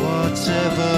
Whatever